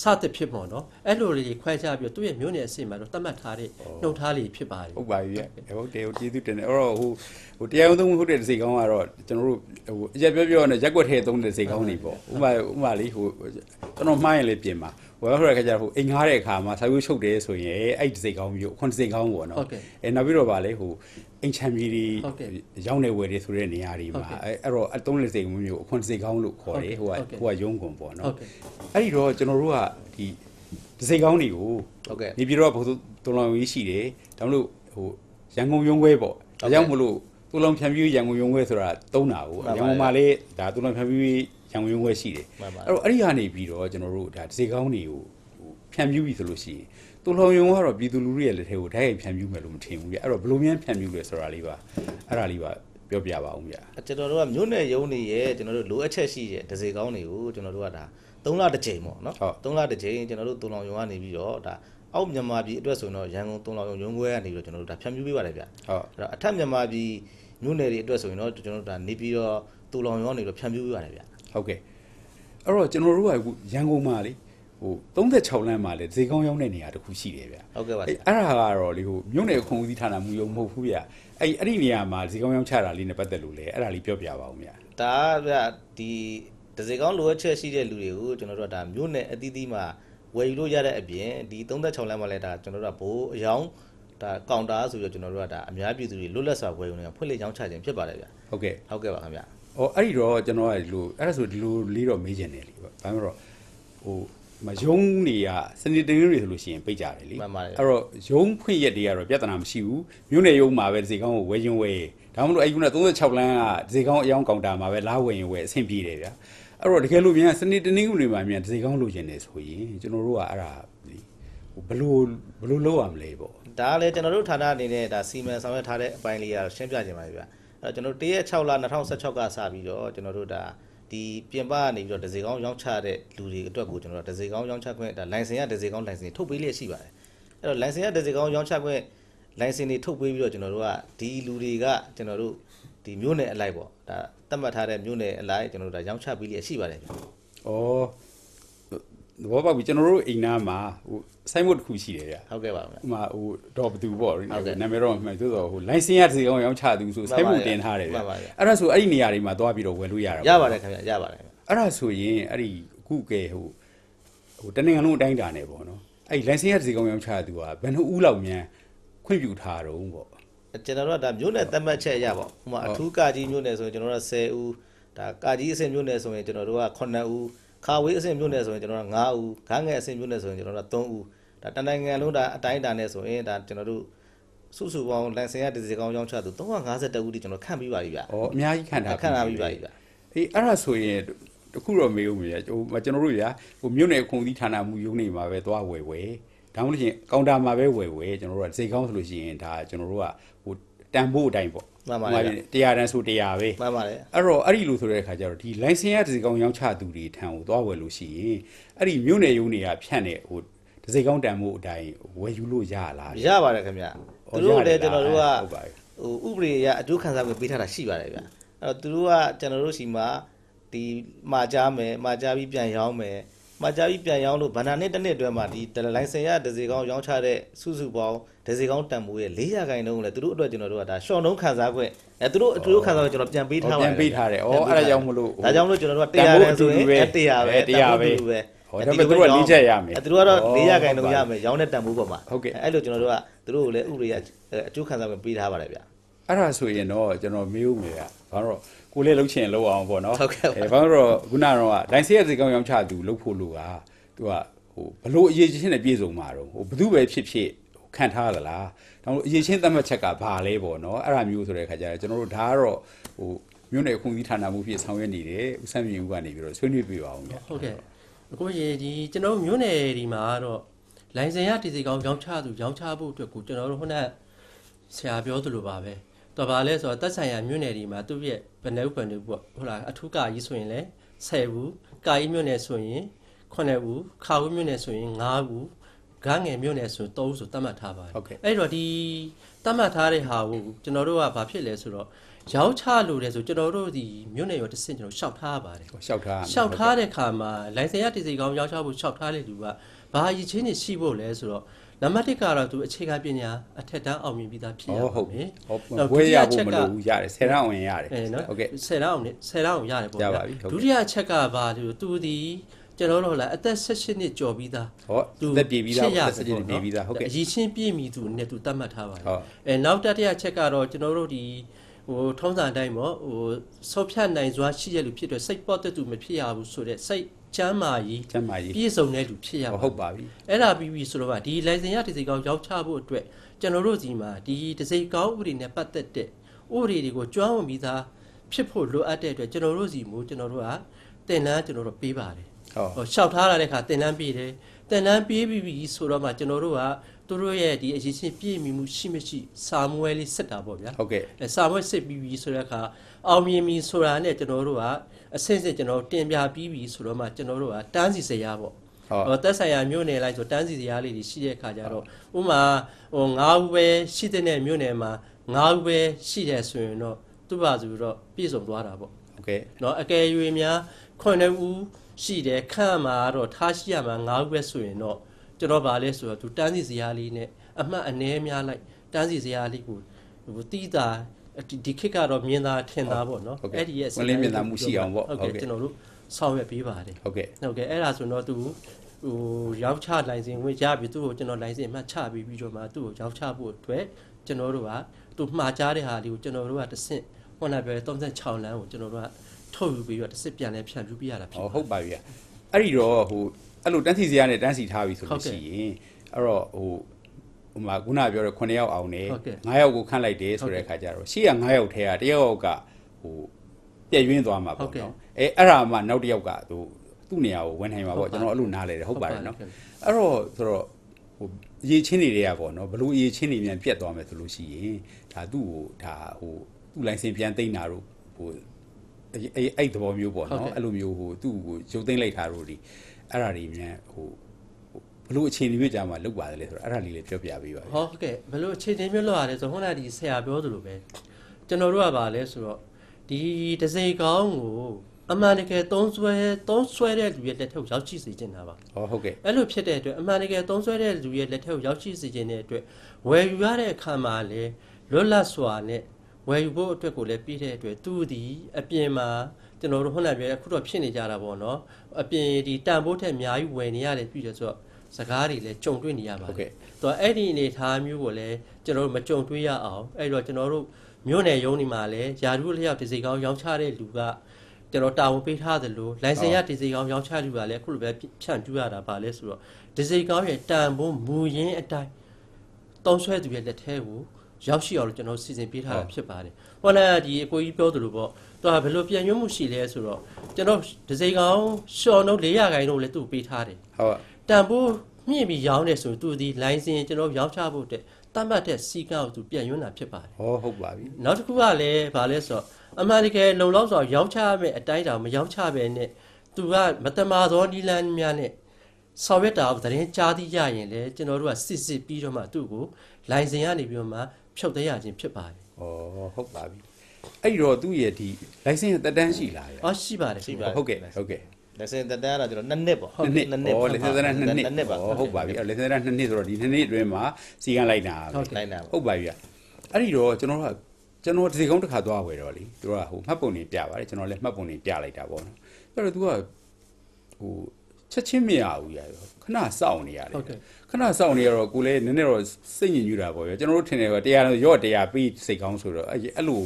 စသဖြင့်ပေါ့နော်အဲ့လိုလေးခွဲခြားပြီးတော့သူ့ရဲ့မျိုးနယ်အဆင့်မှာတော့သတ်မှတ်ထားတဲ့နှုတ်ထားလေးဖြစ်ပါတယ်ဟုတ်ပါပြီဗျဟုတ်တယ်ဟုတ်ကျေးဇူးတင်တယ်အဲ့တော့ဟိုဟိုတရားရုံးသုံးဟုတ်တဲ့စိတ်ကောင်းကတော့ကျွန်တော်တို့ဟိုအရက်ပြောပြောနဲ့ရက်ွက်ထဲသုံးတဲ့စိတ်ကောင်းနေပေါ့ဥမာဥမာလေးဟိုကျွန်တော်မှားရင်လည်းပြင်ပါဟိုဆိုတဲ့ခါကျတော့ဟိုအိမ်ငားတဲ့အခါမှာစာရွက်ချုပ်တယ်ဆိုရင်အဲ့ဒီစိတ်ကောင်းမျိုးခွန်စိတ်ကောင်းပေါ့နော်ဟုတ်ကဲ့အဲနောက်ပြီးတော့ဗာလေဟို အိမ်ချမ်းကြီးတွေဟုတ်ကဲ့ရောင်းနေဝယ်တွေဆိုတဲ့နေရာတွေမှာဟုတ်ကဲ့အဲအဲ့တော့အသုံးလက်စိတ်မျိုးအခွန်စိတ်ကောင်းလို့ခေါ်တယ်ဟိုကဟုတ်ကဲ့ဟိုကရုံးကွန်ပေါ့ဟုနော်တ်ကဲ့အဲ့ဒီတော့ကျွန်တော်တို့ကဒီဒီစိတ်ကောင်းတွေကိုဟုတ်ကဲ့နေပြည်တော်ကဘုသူတုံလောင်ကြီးရှိတယ်ဒါမှမဟုတ်ဟိုရန်ကုန်ရုံးခွဲပေါ့ဟုတ်ကဲ့ဒါကြောင့်မလို့တုံလောင်ဖြန့်ပြီးရန်ကုန်ရုံးခွဲဆိုတာတုံးတာကိုမှန်ပါရန်ကုန်မှာလည်းဒါတုံလောင်ဖြန့်ပြီးရန်ကုန်ရုံးခွဲရှိတယ်မှန်ပါအဲ့တော့အဲ့ဒီကနေပြီးတော့ကျွန်တော်တို့ဒါဒီစိတ်ကောင်းတွေကိုဟိုဖြန့်ပြီးပြီဆိုလို့ရှိရင် တုံလောင်ရုံးကတော့ပြည်သူလူထုရဲ့လက်ထဲကိုဓာတ်ရိုက်ဖြန့်ပြီးမယ်လို့မထင်ဘူးကြအဲ့တော့ဘယ်လိုများဖြန့်ပြီးလဲဆိုတာလေးပါအဲ့ဒါလေးပါပြောပြပါအောင်ဗျာကျွန်တော်တို့ကမြို့နယ်ရုံးနေရဲ့ကျွန်တော်တို့လိုအပ်ချက်ရှိတဲ့ဒဇေကောင်းတွေကိုကျွန်တော်တို့ကဒါ3လတစ်ကြိမ်ပေါ့နော်ဟုတ်3လတစ်ကြိမ်ကျွန်တော်တို့တုံလောင်ရုံကနေပြီးတော့ဒါအောက်မြန်မာပြည်အတွက်ဆိုရင်တော့ရန်ကုန်တုံလောင်ရုံရုံးခွဲကနေပြီးတော့ကျွန်တော်တို့ဒါဖြန့်ဖြူးပေးပါတယ်ဗျဟုတ်အဲ့တော့အထက်မြန်မာပြည်မြို့နယ်တွေအတွက်ဆိုရင်တော့ကျွန်တော်တို့ဒါနေပြီးတော့တုံလောင်ရုံကနေပြီးတော့ဖြန့်ဖြူးပေးပါတယ်ဗျဟုတ်ကဲ့အဲ့တော့ကျွန်တော်တို့ကအခုရန်ကုန်မှာလေ ဟို36လမ်းမှာလေဈေးကောင်းရောက်တဲ့နေရာတစ်ခုရှိတယ်ဗျဟုတ်ကဲ့ပါအဲ့ဆရာအဲ့ဒါကတော့လေဟိုမြို့နယ်ခုံဦးစီးဌာနမူယုံမဟုတ်ဘူးဗျအဲ့အဲ့ဒီနေရာမှာဈေးကောင်းရောက်ချတာလေးနဲ့ပတ်သက်လို့လေအဲ့ဒါလေးပြောပြပါဦးဗျဒါကဗျဒီဒဇေကောင်းလိုအပ်ချက်ရှိတဲ့လူတွေကိုကျွန်တော်တို့ကဒါမြို့နယ်အသီးသီးမှာဝယ်ယူလို့ရတဲ့အပြင်ဒီ36လမ်းမှာလည်းဒါကျွန်တော်တို့ကဘိုးအယောင်ဒါကောင်တာဆိုပြီးတော့ကျွန်တော်တို့ကဒါအများပြည်သူတွေလွတ်လပ်စွာဝယ်ယူနေတာဖွင့်လှစ်ကြောင်းချခြင်းဖြစ်ပါတယ်ဗျဟုတ်ကဲ့ဟုတ်ကဲ့ပါခင်ဗျ။အော်အဲ့ဒီတော့ကျွန်တော်ကဒီလိုအဲ့ဒါဆိုဒီလိုလေးတော့မေးချင်တယ်လीပေါ့။ဘာမှမတော့ဟို မယုံနေရစနေတင်းတွေဆိုလို့ရှိရင်ပိတ်ကြတယ်လीမှန်ပါတယ်အဲ့တော့ယုံဖွင့်ရက်တွေကတော့ပြဿနာမရှိဘူး။မြို့နယ်ယုံမှာပဲဒီကောင်းကိုဝယ်ရင်ဝယ်ဒါမှမဟုတ်အဲ့ခုန36လမ်းကဒီကောင်းအယောင်ကောင်တာမှာပဲလာဝယ်ရင်ဝယ်အဆင်ပြေတယ်ဗျာ။အဲ့တော့တကယ်လို့မြန်စနေတင်းတွေမှာမြန်ဒီကောင်းလိုချင်တယ်ဆိုရင်ကျွန်တော်တို့ကအဲ့ဒါလीဟိုဘလို့ဘလို့လုပ်ရမလဲပေါ့ဒါကလည်းကျွန်တော်တို့ဌာနအနေနဲ့ဒါစီမံဆောင်ရွက်ထားတဲ့အပိုင်းလေးကတော့ရှင်းပြခြင်းပါဗျအဲ့တော့ကျွန်တော်တို့တရက်6လ2016ကစပြီးတော့ကျွန်တော်တို့ဒါ ဒီပြင်ပကနေပြီးတော့ဒဇေကောင်းရောင်းချတဲ့လူတွေအတွက်ကိုကျွန်တော်တို့ဒဇေကောင်းရောင်းချခွင့်ဒါလိုင်စင်ရဒဇေကောင်းလိုင်စင်ထုတ်ပေးလျက်ရှိပါတယ်အဲ့တော့လိုင်စင်ရဒဇေကောင်းရောင်းချခွင့်လိုင်စင်တွေထုတ်ပေးပြီးတော့ကျွန်တော်တို့ကဒီလူတွေကကျွန်တော်တို့ဒီမျိုးနယ်အလိုက်ပေါ့ဒါသတ်မှတ်ထားတဲ့မျိုးနယ်အလိုက်ကျွန်တော်တို့ဒါရောင်းချပေးလိရှိပါတယ်ဗျဩ သဘောပေါက်ပြီကျွန်တော်တို့အိမ်နာမှာဟိုစိုင်းမုတ်တစ်ခုရှိတယ်ဗျဟုတ်ကဲ့ပါဗျဥမာဟိုတော့ဘသူပေါ့ဟုတ်ကဲ့နာမည်တော့မမှန်သို့တော့ဟို license ရတစ်စီကောင်ရောင်းချသူဆိုစိုင်းမုတ်တင်ထားတယ်ဗျမှန်ပါဗျအဲ့ဒါဆိုအဲ့ဒီနေရာတွေမှာသွားပြီးတော့ဝယ်လို့ရတာရပါတယ်ခင်ဗျရပါတယ်ခင်ဗျအဲ့ဒါဆိုရင်အဲ့ဒီအခုကဲဟိုဟိုတနင်္ဂနွေလုံးအတိုင်းတာနေပေါ့နော်အဲ့ဒီ license ရတစ်စီကောင်ရောင်းချသူကဘယ်နှဦးလောက်မြန်ခွင့်ပြုထားတော့ပေါ့ကျွန်တော်တို့ကဒါမျိုးနယ်သတ်မှတ်ချက်ရပါဥပမာအထူးကာကြီးမျိုးနယ်ဆိုရင်ကျွန်တော်တို့က10ဦးဒါကာကြီးအဆင့်မျိုးနယ်ဆိုရင်ကျွန်တော်တို့က9ဦး ခါဝေးအဆင့်မျိုးနယ်ဆိုရင်ကျွန်တော်တို့က9ဦးခန်းငယ်အဆင့်မျိုးနယ်ဆိုရင်ကျွန်တော်တို့က3ဦးဒါတနိုင်ငံလုံးဒါအတိုင်းအတာနဲ့ဆိုရင်ဒါကျွန်တော်တို့စုစုပေါင်းလန်စင်ရဒီဇယ်ကောင်ရောင်းချသူ352ဦးတိကျွန်တော်ခန့်ပြီးပါပြီဗျဩအများကြီးခံထားခန့်ထားပြီးပါပြီဗျအေးအဲ့ဒါဆိုရင်တခုတော့မေးဦးမယ်ဟိုကျွန်တော်တို့ရာဟိုမြို့နယ်ခုံသီးဌာနမှုရုံးနေမှာပဲသွားဝယ်ဝယ်ဒါမှမဟုတ်ရှင်ကောင်တာမှာပဲဝယ်ဝယ်ကျွန်တော်တို့ကစိတ်ကောင်းဆိုလို့ရှိရင်ဒါကျွန်တော်တို့ကဟို တန်ဖို့အတိုင်းပေါ့မှန်ပါတယ်ဗျတရားတန်းဆိုတရားပဲမှန်ပါတယ်အဲ့တော့အဲ့ဒီလိုဆိုတဲ့အခါကျတော့ဒီ license ရတစ်စီကောင်ရောင်းချသူတွေထံကိုသွားဝယ်လို့ရှိရင်အဲ့ဒီမြို့နယ်ရုံးတွေကဖြန့်တဲ့ဟိုတစ်စိကောင်တန်ဖို့အတိုင်းဝယ်ယူလို့ရလားရပါတယ်ခင်ဗျသူတို့လည်းကျွန်တော်တို့ကဟုတ်ပါပြီဟိုဥပဒေအရအကျိုးခံစားမှုပေးထားတာရှိပါတယ်ဗျအဲ့တော့သူတို့ကကျွန်တော်တို့ရှိမှာဒီမှာကြားမယ်မှာကြားပြီးပြန်ရောင်းမယ် မှာကြားပြီးပြန်ရောင်းလို့ဗန္ဒာနှစ်တစ်နှစ်အတွင်းမှာဒီလိုင်စင်ရဒဇေကောင်းရောင်းချတဲ့စုစုပေါင်းဒဇေကောင်းတန်မိုးရဲ့400ခိုင်နှုန်းကိုလည်းသူတို့အတွက်ကျွန်တော်တို့ကဒါရှော့နှုန်းခံစားခွင့်အဲသူတို့အတူတူခံစားခွင့်ကျွန်တော်ပြန်ပေးထားပါတယ်ပြန်ပေးထားတယ်ဩအဲ့ဒါကြောင့်မလို့ဒါကြောင့်မလို့ကျွန်တော်တို့ကတန်ဖိုး100တန်ဆိုရင်အတူတူပဲအဲ100ပဲ100ပဲတန်ဖိုးအတူတူပဲဟောဒါပေမဲ့သူတို့ကလေးချက်ရမယ်အဲသူတို့ကတော့ဩ400ခိုင်နှုဟုတ်န်းပါရမယ်ရောင်းတဲ့တန်ဖိုးပေါ်မှာဟုတ်ကဲ့အဲ့လိုကျွန်တော်တို့ကသူတို့ကိုလည်းဥပဒေအအကျိုးခံစားခွင့်ပေးထားပါတယ်ဗျအဲ့ဒါဆိုရင်တော့ကျွန်တော်မေးဦးမယ်ဗျဘာလို့ ကိုလေးလှုပ်ချင်လှုပ်အောင်ပေါ့နော်ဟုတ်ကဲ့ပါအဲဘာလို့တော့ခုနကတော့ license ရတစ်စီကောင်ရောင်းချသူလှုပ်ဖို့လို့ကသူကဟိုဘလို့အရေးချင်းနဲ့ပြည့်စုံမှာတော့ဟိုဘသူပဲဖြစ်ဖြစ်ဟိုခံထားရသလားဒါလို့အရေးချင်းသတ်မှတ်ချက်ကဘာလဲပေါ့နော်အဲ့ဒါမျိုးဆိုတဲ့ခါကျတော့ကျွန်တော်တို့ဒါကတော့ဟိုမြို့နယ်ခုံသီးဌာနမှုဖြစ်ဆောင်ရွက်နေတယ်ဦးဆန်းမြင့်ဦးကနေပြီးတော့ဆွေးနွေးပြပါအောင်ဗျဟုတ်ကဲ့အခုရေဒီကျွန်တော်တို့မျိုးနယ်ဒီမှာကတော့လိုင်စင်ရတည်စီကောင်ရောင်းချသူရောင်းချဖို့အတွက်ကိုကျွန်တော်တို့ခုနကဆရာပြောသလိုပါပဲ တော့ဗာလဲဆိုတော့တက်ဆိုင်ရာမျိုးနယ်ဒီမှာသူ့ရဲ့ဘယ်နှုတ်ဘယ်နှုတ်ပေါ့ဟုတ်လားအထူးကာကြီးဆိုရင်လည်း10ဘူးကာကြီးမျိုးနယ်ဆိုရင်9ဘူးခါဦးမျိုးနယ်ဆိုရင်9ဘူးဂန်းငယ်မျိုးနယ်ဆို3ဆိုတတ်မှတ်ထားပါတယ်ဟုတ်ကဲ့အဲ့တော့ဒီတတ်မှတ်ထားတဲ့ဟာကိုကျွန်တော်တို့ကဘာဖြစ်လဲဆိုတော့ရောင်းချလို့တယ်ဆိုကျွန်တော်တို့ဒီမြို့နယ်ရောတစ်ဆင့်ကျွန်တော်ရှောက်ထားပါတယ်ဟိုရှောက်ထားရမယ်ရှောက်ထားတဲ့ခါမှာလိုင်စင်ရတည်စီကောင်ရောင်းချဖို့ရှောက်ထားတဲ့လူကဘာအရေးချင်းနေရှိဖို့လဲဆိုတော့ နံပါတ်1ကတော့သူအခြေခံပညာအထက်တန်းအောင်မြင်ပြီးသားဖြစ်ရဩပါဟုတ်မယ်ဟုတ်ဘွဲရဖို့မလိုဘူးရတယ်ဆယ်ရောင်းဝင်ရတယ်အဲနော်ဟုတ်ကဲ့ဆယ်လောက်နဲ့ဆယ်လောက်ရတယ်ပေါ့ရပါပြီဟုတ်ကဲ့ဒုတိယအချက်ကဘာလို့သူဒီကျွန်တော်တို့လာအသက်16နှစ်ကျော်ပြီးသားဟောသက်ပြေးပြီးသားဖြစ်ရသက်စတင်ပြေးပြီးသားဟုတ်ကဲ့အရေးချင်းပြည့်မီသူနဲ့သူတတ်မှတ်ထားပါတယ်ဟုတ်အဲနောက်တတိယချက်ကတော့ကျွန်တော်တို့ဒီဟိုထုံးစံတိုင်းပေါ့ဟိုဆော့ဖြတ်နိုင်စွာရှိရလူဖြစ်တဲ့စိတ်ပေါ်တဲ့သူမဖြစ်ရဘူးဆိုတဲ့စိတ် ချမ်းမာရေးကျမ်းမာရေးပြည့်စုံတဲ့လူဖြစ်ရပါဟုတ်ပါပြီအဲ့ဒါပြီးပြီဆိုတော့ဗာဒီလိုင်စင်ရတစ်စိတ်ကောင်းရောက်ချဖို့အတွက်ကျွန်တော်တို့စီမှာဒီတစ်စိတ်ကောင်းဥပဒေနဲ့ပတ်သက်တဲ့ဥပဒေတွေကိုကျွမ်းဝင်ပြီးသားဖြစ်ဖို့လိုအပ်တဲ့အတွက်ကျွန်တော်တို့စီမို့ကျွန်တော်တို့ကတင်လန်းကျွန်တော်တို့ပေးပါတယ်ဟုတ်ဟိုရှောက်ထားလာတဲ့ခါတင်လန်းပေးတယ်တင်လန်းပေးပြီးပြီဆိုတော့မှကျွန်တော်တို့က သူတို့ရဲ့ဒီအရေးချင်းပြည့်မီမှုရှိမရှိစာမွဲလေးစစ်တာပေါ့ဗျာ ဟုတ်ကဲ့ အဲစာမွဲစစ်ပြီးပြီဆိုတဲ့အခါအောင်မြင်ပြီဆိုတာနဲ့ကျွန်တော်တို့ကအဆင့်ဆင့်ကျွန်တော်တို့တင်ပြပြီးပြီဆိုတော့မှကျွန်တော်တို့ကတန်းစီစရာပေါ့ ဟုတ် ဟိုတက်ဆိုင်ရာမြို့နယ်လိုက်ဆိုတန်းစီစရာလေးတွေရှိတဲ့အခါကျတော့ဥမာဟို9ဦးပဲရှိတဲ့မြို့နယ်မှာ9ဦးပဲရှိတယ်ဆိုရင်တော့သူ့ပါဆိုတော့ပြည့်စုံသွားတာပေါ့ ဟုတ်ကဲ့ เนาะအကယ်၍များ9ဦးရှိတယ်ခန့်မှာတော့ထားရှိရမှာ9ဦးပဲဆိုရင်တော့ ကျွန်တော်ဗာလဲဆိုတော့သူတန်းစီစရာလေးနဲ့အမှတ်အနည်းများလိုက်တန်းစီစရာလေးကိုဟိုတီးတာဒီခေတ်ကတော့မြင်တာထင်တာပေါ့နော်အဲ့ဒီရဲ့ဝင်လေးမြင်တာမှုရှိအောင်ပေါ့ဟုတ်ကဲ့ကျွန်တော်တို့ဆောင်ရွက်ပေးပါတယ်ဟုတ်ကဲ့ဟုတ်ကဲ့အဲ့ဒါဆိုတော့သူဟိုရောက်ချလိုင်စင်ဝင်ရပြီသူ့ကိုကျွန်တော်လိုင်စင်မှချပြီးပြီးတော့မှသူ့ကိုရောက်ချဖို့အတွက်ကျွန်တော်တို့ကသူမှားချတဲ့ဟာလေးကိုကျွန်တော်တို့ကတစ်ဆင့်ဟောလာပြော36လမ်းကိုကျွန်တော်တို့ကထုတ်ယူပြီးတော့တစ်ဆင့်ပြန်လဲဖြန့်ဖြူးပြရတာဖြစ်ဟုတ်ပါပြီအဲ့ဒီတော့ဟို အဲ့လိုတန်းစီစရာနဲ့တန်းစီထားပြီဆိုလို့ရှိရင်အဲ့တော့ဟိုဟိုမှာခုနပြောတဲ့9ယောက်အောင်နေဟုတ်ကဲ့9ယောက်ကိုခန့်လိုက်တယ်ဆိုတဲ့အခါကျတော့ရှေ့က9ယောက်ထဲကတယောက်ကဟိုပြည့်ရင်းသွားမှာဟုပေါ့တ်ကဲ့နော်အဲအဲ့ဒါမှနောက်တစ်ယောက်ကသူသူ့နေရာကိုဝင်နိုင်မှာဟုပေါ့တ်ပါကျွန်တော်အဲ့လိုနားလဲတယ်ဟုတ်ပါတယ်နော်ဟုတ်ပါအဲ့တော့ဆိုတော့ဟိုအရေးချင်းတွေတွေကပေါ့နော်ဘလို့အရေးချင်းတွေမြန်ပြတ်သွားမယ်ဆိုလို့ရှိရင်ဒါသူ့ကိုဒါဟိုသူ့လိုင်စင်ပြန်သိမ်းတာတို့ဟိုအဲ့အဲ့အဲ့သဘောမျိုးပေါ့ဟုတ်နော်ကဲ့အဲ့လိုမျိုးဟိုသူ့ကိုရုပ်သိမ်းလိုက်တာတို့ဒီ အဲ့ဒါတွေမြန်ဟိုဟိုဘလို့အခြေအနေမျိုးကြာမှလောက်ပါတယ်လေဆိုတော့အဲ့ဒါလေးလေးပြောပြပေးပါဦးဟုတ်ကဲ့ဘယ်လိုအခြေအနေမျိုးလောက်ရတယ်ဆိုခုနကဒီဆရာပြောသလိုပဲကျွန်တော်တို့ကပါလဲဆိုတော့ဒီဒစိကောင်းကိုအမှန်တကယ်သုံးဆွဲသုံးဆွဲတဲ့လူရဲ့လက်ထက်ကိုရောက်ရှိစေချင်တာပါဟောဟုတ်ကဲ့အဲ့လိုဖြစ်တဲ့အတွက်အမှန်တကယ်သုံးဆွဲတဲ့လူရဲ့လက်ထက်ကိုရောက်ရှိစေခြင်းတဲ့အတွက်ဝယ်ယူရတဲ့အခါမှာလည်းလွတ်လပ်စွာနဲ့ဝယ်ယူဖို့အတွက်ကိုလည်းပြီးတဲ့အတွက်သူသည်အပြင်မှာ ကျွန်တော်တို့ခုနကပြောအခုတော့ဖြစ်နေကြတာပေါ့နော်အပြင်ဒီတန်ဖိုးထက်အများကြီးဝယ်နေရတယ်ပြီးတယ်ဆိုတော့စကားတွေလည်းကြုံတွေ့နေရပါဟုတ်တကဲ့ယ်သူကအဲ့ဒီအနေထားမျိုးကိုလည်းကျွန်တော်တို့မကြုံတွေ့ရအောင်အဲ့တော့ကျွန်တော်တို့မြို့နယ်ရုံးဒီမှာလည်းယာရုလျောက်ဒီစိကောင်းရောင်းချတဲ့လူကကျွန်တော်တာဝန်ပေးထားသလိုလိုင်စင်ရဒီစိကောင်းရောင်းချလူကလည်းအခုလိုပဲဖြန့်ကျူးရတာပါလဲဆိုတော့ဒီစိကောင်းရဲ့တန်ဖိုးမူရင်းအတိုင်းတုံးဆွဲသူရဲ့လက်ထဲကို ရောက်ရှိအောင်လို့ကျွန်တော်စီစဉ်ပေးထားတာဖြစ်ပါတယ်။ဟောလာဒီအကိုကြီးပြောသလိုပေါ့သူကဘယ်လိုပြန်ရွတ်မှုရှိလဲဆိုတော့ကျွန်တော်ဒီစိကောင်းရှော့နှုတ်400ခိုင်နှုန်းလည်းသူ့ပေးထားတယ်ဟုတ်တန်ဖိုးမြင့်ပြီးရောင်းတယ်ဆိုရင်သူဒီလိုင်စင်ကျွန်တော်ရောင်းချဖို့အတွက်တတ်မှတ်တဲ့စီကံကိုသူပြန်ရွန်းတာဖြစ်ပါတယ်ဟောဟုတ်ပါပြီနောက်တစ်ခုကလည်းဗာလဲဆိုတော့အမှန်တကယ်လုံလောက်စွာရောင်းချရမယ့်အတိုင်းတောင်မရောင်းချပဲနဲ့သူကမတမာသောနီလန်းများနဲ့ဆောင်ရွက်တာကိုသတင်းကြားသိရရင်လည်းကျွန်တော်တို့ကစစ်စစ်ပြီးတော့မှသူ့ကိုလိုင်စင်ကနေပြီးတော့မှ ဖြုတ်သိရခြင်းဖြစ်ပါတယ်ဟောဟုတ်ပါပြီအဲ့ဒီတော့သူ့ရဲ့ဒီ license တက်တန်းရှိလားရ။အော်ရှိပါတယ်ရှိပါဟုတ်ကဲ့ဟုတ်ကဲ့လက်စင်တက်တန်းကတော့ကျွန်တော်နှစ်နှစ်ပေါ့နှစ်နှစ်နှစ်နှစ်ဟောလက်စတန်းနှစ်နှစ်နှစ်နှစ်ပါဟောဟုတ်ပါပြီအဲ့လက်စတန်းနှစ်နှစ်ဆိုတော့ဒီနှစ်နှစ်အတွင်းမှာစီကံလိုက်တာလိုက်တာပေါ့ဟုတ်ပါပြီအဲ့ဒီတော့ကျွန်တော်ကကျွန်တော်ဒီစီကုန်းတစ်ခါသွားဝယ်တော့လေသူကဟိုမှတ်ပုံနေပြပါတယ်ကျွန်တော်လည်းမှတ်ပုံနေပြလိုက်တာပေါ့နော်အဲ့တော့ तू ကဟို ချက်ချင်းမရဘူးရရောခဏစောင့်နေရတယ်ဟုတ်ကဲ့ခဏစောင့်နေရတော့ကိုလည်းနည်းနည်းတော့စိတ်ညစ်ညူတာပေါ့ရောကျွန်တော်တို့ထင်တယ်ကတရားတော့ရော့တရားပြီးစိတ်ကောင်းဆိုတော့အဲ့အဲ့လို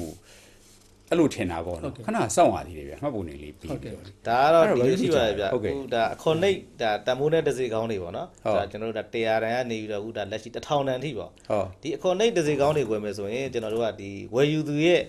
အဲ့လိုထင်တာပေါ့နော်ခဏစောင့်ရသေးတယ်ဗျမှတ်ပုံနေလေးပြီးပြီးတော့ဒါကတော့အဲ့ဒီတော့လိုရှိပါတယ်ဗျဟုတ်ကဲ့အခုဒါအခွန်နှိပ်ဒါတန်မိုးနဲ့တစ်စိကောင်းတွေပေါ့နော်ဟုတ်ဒါကျွန်တော်တို့ဒါ100တန်ကနေပြီးတော့အခုဒါလက်ရှိ1000တန်အထိပေါ့ဟောဒီအခွန်နှိပ်တစ်စိကောင်းတွေဝယ်မယ်ဆိုရင်ကျွန်တော်တို့ကဒီဝယ်ယူသူရဲ့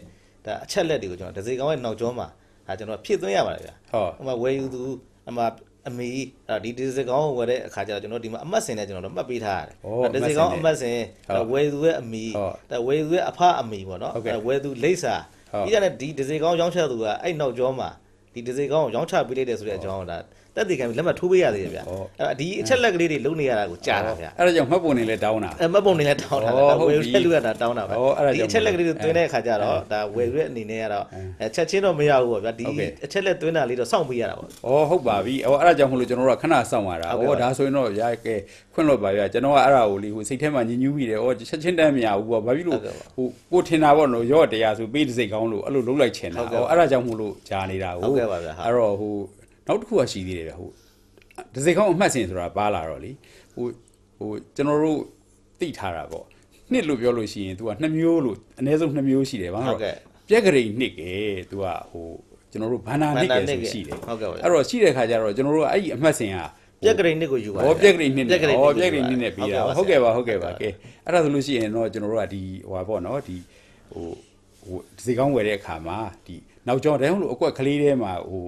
ဒါအချက်လက်တွေကိုကျွန်တော်တစ်စိကောင်းရဲ့နောက်ကျောမှာဒါကျွန်တော်ဖြည့်သွင်းရပါတယ်ဗျဟောဟိုမှာဝယ်ယူသူအမ အမီဒါဒီဒီစကောင်းကိုဝယ်တဲ့အခါကျတော့ကျွန်တော်ဒီမှာအမှတ်စင်နဲ့ကျွန်တော်တို့မှတ်ပေးထားရတယ်ဩဒီစကောင်းအမှတ်စင်ဟုတ်ဒါဝယ်သူရဲ့အမီဟုတ်ဒါဝယ်သူရဲ့အဖအမီပေါ့နော်ဟုတ်ကဲ့ဒါဝယ်သူလိပ်စာဟုတ်ပြီးရတယ်ဒီဒီစကောင်းရောင်းချသူကအဲ့နောက်ကျောမှာဒီဒီစကောင်းကိုရောင်းချပေးလိုက်တယ်ဆိုတဲ့အကြောင်းကိုဒါ တက်တည်ခံပြီးလက်မှတ်ထိုးပေးရသေးတယ်ဗျဟုတ်အဲ့ဒါဒီအချက်လက်ကလေးတွေလုံနေရတာကိုကြားတာဗျအဲ့ဒါကြောင့်မှတ်ပုံနေလဲတောင်းတာအဲမှတ်ပုံနေလဲတောင်းတာဩဒါဟုတ်ဝယ်ပြီတဲ့လူကဒါတောင်းတာပဲဩအဲ့ဒါဒီကြောင့်အချက်လက်ကလေးတွေသွင်းတဲ့အခါကျတော့ဒါဝယ်ရတဲ့အနေနဲ့ကတော့အဲချက်ချင်းတော့မရဘူးပေါ့ဗျာဒီဟုတ်ကဲ့အချက်လက်သွင်းတာလေးတော့စောင့်ပေးရတာပေါ့။အော်ဟုတ်ပါပြီ။အော်အဲ့ဒါကြောင့်မလို့ကျွန်တော်တို့ကခဏစောင့်ရတာ။ဟုတ်ကဲ့အော်ပါဒါဆိုရင်တော့ရကဲခွင့်လို့ပါဗျာ။ကျွန်တော်ကအဲ့ဒါကိုလေဟိုစိတ်ထဲမှာညင်ညူးမိတယ်။အော်ချက်ချင်းတန်းမရဘူးပေါ့။ဘာဖြစ်လို့ဟုတ်ကဲ့ပါဟိုကိုထင်တာပေါ့နော်။ရော့တရားဆိုပေးတစ်စိတ်ကောင်းလို့အဲ့လိုလုံးလိုက်ချင်တာဟုတ်ကဲ့။အော်အဲ့ဒါကြောင့်မလို့ဂျာနေတာကိုဟုတ်ကဲ့ပါဗျာဟုတ်အဲ့တော့ဟို နောက်တစ်ခုကရှိသေးတယ်ဗျာ။ဟိုတစ်စိတ်ကောင်းအမှတ်စင်ဆိုတာပါလာတော့လေ။ဟိုဟိုကျွန်တော်တို့သိထားတာပေါ့။နှစ်လို့ပြောလို့ရှိရင် तू ကနှစ်မျိုးလို့အနည်းဆုံးနှစ်မျိုးရှိတယ်ဗျာ။ဟုတ်ကဲ့ပြက်ကလေးနှစ်ကဲ तू ကဟိုကျွန်တော်တို့ဘာနာနှစ်ကဲဆိုရှိတယ်ဟုတ်ကဲ့ပါအဲ့တော့ရှိတဲ့ခါကျတော့ကျွန်တော်တို့ကအဲ့ဒီအမှတ်စဉ်ကပြက်ကလေးနှစ်ကိုယူပါဟောပြက်ကလေးနှစ်နဲ့ပြက်ကလေးဟောပြက်ကလေးနှစ်နဲ့ပြီးတာဟုတ်ကဲ့ပါဟုတ်ကဲ့ပါကဲအဲ့ဒါဆိုလို့ရှိရင်တော့ကျွန်တော်တို့ကဒီဟိုပါပေါ့နော်ဒီဟိုဟိုဒီစီကောင်းဝယ်တဲ့အခါမှာဒီနောက်ကျောင်းတိုင်းလို့အကွက်ကလေးထဲမှာဟို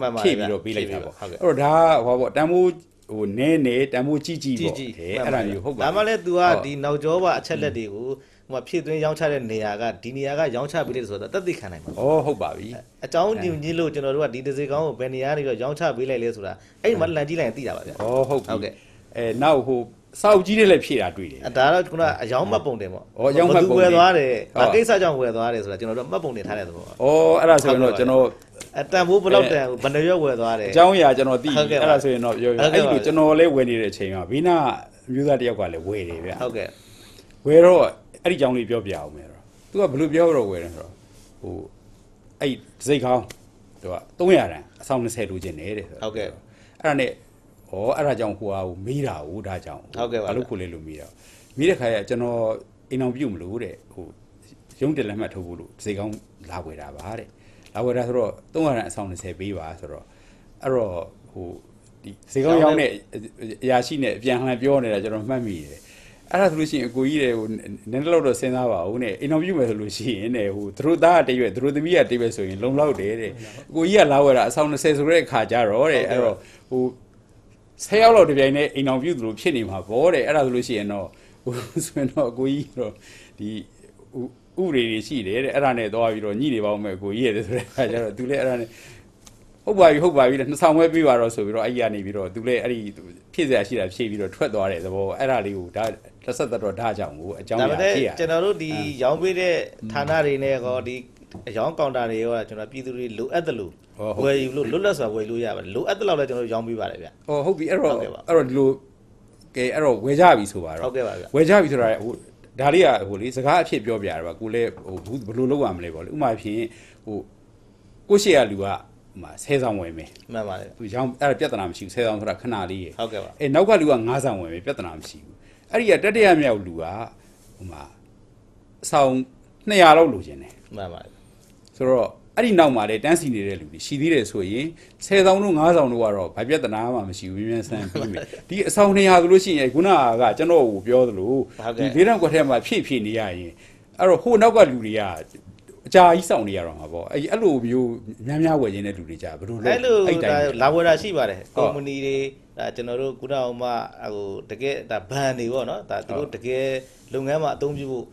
မှန်ပါဖြည့်ပြီးတော့ပေးလိုက်တာပေါ့ဟုတ်ကဲ့အဲ့တော့ဒါကဟောပေါ့တန်ဖိုးဟိုနဲနဲတန်ဖိုးကြီးကြီးကြီးပေါ့ကြီးအဲအဲ့ဒါမျိုးဟုတ်ပါဒါမှလည်း तू ကဟုတ်ဒီနောက်ကျောပါအချက်လက်တွေကိုဟိုမှာဖြည့်သွင်းရောင်းချတဲ့နေရာကဒီနေရာကရောင်းချပေးတယ်ဆိုတော့တက်သိခံနိုင်ပါဩဟုတ်ပါပြီအကြောင်းညင်ကြီးလို့ကျွန်တော်တို့ကဒီတစ်စေကောင်းကိုဘယ်နေရာနေတော့ရောင်းချပေးလိုက်လဲဆိုတာအဲ့ဒီမှာလန်ကြည့်လိုက်ရင်သိတာပါဗျာဩဟုတ်ပြီဟုတ်ကဲ့အဲနောက်ဟို စောက်ကြီးတွေလည်းဖြည့်တာတွေ့တယ်အဲဒါတော့ခုနကအယောင်းမှတ်ပုံတင်ပေါ့ဩအယောင်းမှတ်ပုံတင်ဘယ်သူဝယ်သွားတယ်ဟုတ်ဘာကိစ္စကြောင့်ဝယ်သွားတယ်ဆိုတာကျွန်တော်တို့မှတ်ပုံတင်ထားတဲ့သဘောပါဩအဲ့ဒါဆိုရင်တော့ကျွန်တော်အတန်ဖိုးဘယ်လောက်တန်ဘယ်နှရွက်ဝယ်သွားတယ်အကြောင်းအရာကျွန်တော်သိဟုတ်ကဲ့ပါအဲ့ဒါဆိုရင်တော့ပြောပြဟုတ်ကဲ့အဲ့ပါဒီကျွန်တော်လည်းဝယ်နေတဲ့အချိန်မှာဘီနာအမျိုးသားတစ်ယောက်ကလည်းဝယ်တယ်ဗျဟုတ်ကဲ့ဝယ်တော့အဲ့ဒီအကြောင်းလေးပြောပြအောင်မယ်တော့သူကဘယ်လိုပြောတော့ဝယ်တယ်ဆိုတော့ဟိုအဲ့ဒီစိတ်ကောင်းသူက300တန်အဆောင်20လိုချင်တယ်တဲ့ဆိုတော့ဟုတ်ကဲ့အဲ့ဒါနဲ့ ဩအဲ့ဒါကြောင့်ဟိုဟာဟိုမေးတာဟိုဒါကြောင့်ဟုတ်ကဲ့ပါဘာလို့ခုလဲလို့မေးတာမေးတဲ့ခါကျကျွန်တော်အိမ်အောင်ပြုတ်မလို့တဲ့ဟိုရုံးတယ်လက်မှတ်ထုတ်ဖို့လို့စိတ်ကောင်းလာဝယ်တာပါတဲ့လာဝယ်တာဆိုတော့300တန်အဆောင်20ပေးပါဆိုတော့အဲ့တော့ဟိုဒီစိတ်ကောင်းရောက်တဲ့အရာရှိနဲ့အပြန်လှန်ပြောနေတာကျွန်တော်မှတ်မိတယ်အဲ့ဒါဆိုလို့ရှိရင်အကိုကြီးတဲ့ဟိုနည်းနည်းလောက်တော့စဉ်းစားပါဦးနဲ့အိမ်တော်ပြုမယ်ဆိုလို့ရှိရင်တဲ့ဟိုသူတို့သားကတရွက်သူတို့သမီးကတရွက်ဆိုရင်လုံလောက်တယ်တဲ့အကိုကြီးကလာဝယ်တာအဆောင်20ဆိုတဲ့အခါကြတော့တဲ့အဲ့တော့ဟို 10ရောက်လောက်တပြိုင်နဲ့အိမ်တော်ပြုသူတို့ဖြစ်နေမှာဗောတဲ့အဲ့ဒါဆိုလို့ရှိရင်တော့ဟိုဆိုရင်တော့အကိုကြီးတော့ဒီဥဥပဒေတွေရှိတယ်တဲ့အဲ့ဒါနဲ့သွားပြီးတော့ညှိနေပါဦးမယ်အကိုကြီးရဲ့ဆိုတဲ့အခါကျတော့သူလည်းအဲ့ဒါနဲ့ဟဟုတ်ပါပြီဟုတ်ပါပြီနှစ်ဆောင်ဝဲပြီးသွားတော့ဆိုပြီးတော့အဲ့ဒီကနေပြီးတော့သူလည်းအဲ့ဒီဖြည့်စရာရှိတာဖြည့်ပြီးတော့ထွက်သွားတဲ့သဘောအဲ့ဒါလေးကိုဒါတစ်ဆက်သက်တော့ဒါကြောင့်ကိုအကြောင်းဒါအပေရာမဲ့ဖြည့်ရကျွန်တော်တို့ဒီရောင်းပေးတဲ့ဌာနတွေနဲ့ကောဒီရောင်းကောင်တာတွေရောကျွန်တော်ပြည်သူတွေလိုအပ်တယ်လို့ ဝယ်ယူလို့လွတ်လပ်စွာဝယ်လို့ရပါတယ်လိုအပ်တယ်လို့လည်းကျွန်တော်တို့ရောင်းပေးပါတယ်ဗျဟောဟုတ်ပြီအဲ့တော့ဟုတ်ကဲ့ပါအဲ့တော့ဒီလိုကဲအဲ့တော့ဝယ်ကြပြီဆိုပါဟုတော့တ်ကဲ့ပါဗျဝယ်ကြပြီဆိုတာဟိုဒါလေးကဟိုလေစကားအဖြစ်ပြောပြရတာပါကိုလည်းဟိုဘူးဘယ်လိုလုပ်ရမလဲပေါ့လေဥပမာဖြင့်ဟိုကိုရှိရလူကဟိုမှာဆဲဆောင်ဝယ်မယ်မှန်ပါတယ်သူရောင်းအဲ့ဒါပြဿနာမရှိဘူးဆဲဆောင်ဆိုတာခဏလေးရယ်ဟုတ်ကဲ့ပါအဲနောက်ကလူက9ဆောင်ဝင်ပြီပြဿနာမရှိဘူးအဲ့ဒီကတတိယမြောက်လူကဟိုမှာအဆောင်200လောက်လိုချင်တယ်မှန်ပါတယ်ဆိုတော့ အဲ့ဒီနောက်မှာလေတန်းစီနေတဲ့လူတွေရှိသေးတယ်ဆိုရင်10ဆောင်တို့9ဆောင်တို့ကတော့ဘာပြဿနာမှမရှိဘူးမြင်းဆန်းပြီးမယ်ဒီအဆောင်200ဆိုလို့ရှိရင်ခုနကကျွန်တော်ကိုပြောသလိုဒီလေးတန်းကွက်ထဲမှာဖြည့်ဖြည့်နေရရင်အဲ့တော့ဟိုနောက်ကလူတွေကအကြာကြီးစောင့်နေရတော့မှာပေါ့အဲ့အဲ့လိုမျိုးများများဝယ်ခြင်းတဲ့လူတွေကြာဘယ်လိုလဲအဲ့လိုအဲ့တိုင်းဒါလာဝယ်တာရှိပါတယ်ဟုတ်ကုမ္ပဏီတွေဒါကျွန်တော်တို့ကုနာအောင်မှဟိုတကယ်ဒါဘန်တွေပေါ့နော်ဒါသူတို့တကယ်လုပ်ငန်းမှာအသုံးပြုဖို့